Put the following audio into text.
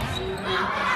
啊。